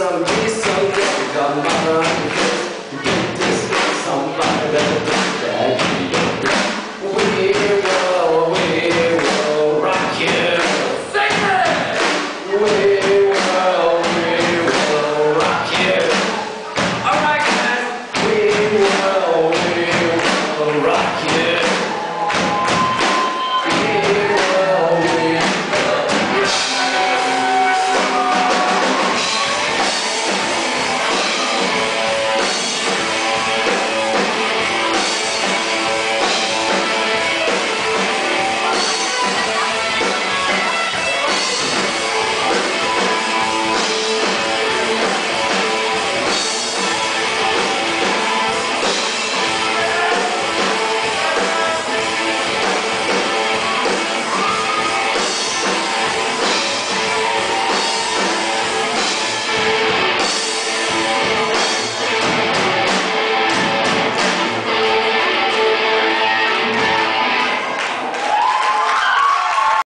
Some peace, some some